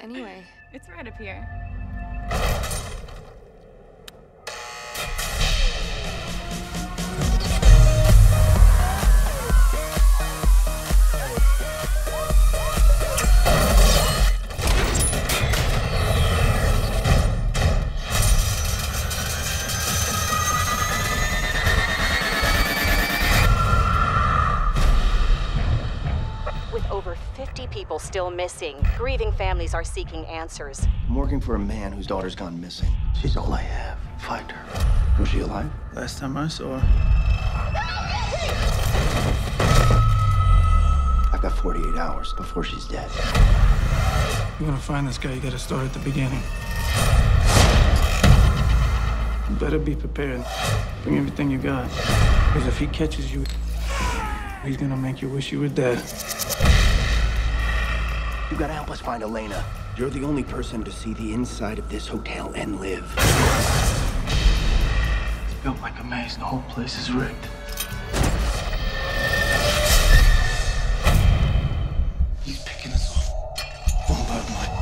anyway? It's right up here. People still missing, grieving families are seeking answers. I'm working for a man whose daughter's gone missing. She's all I have. Find her. Was she alive? Last time I saw her, I've got 48 hours before she's dead. you're gonna find this guy, you gotta start at the beginning. You better be prepared. Bring everything you got. Because if he catches you, he's gonna make you wish you were dead gotta help us find Elena. You're the only person to see the inside of this hotel and live. It's built like a maze. and The whole place is rigged. He's picking us off one by one.